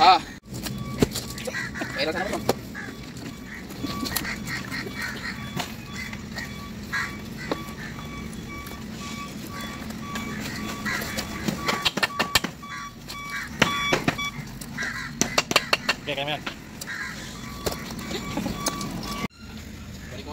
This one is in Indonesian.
Ah. kayaknya ka na? Oke, kayak Balik mo?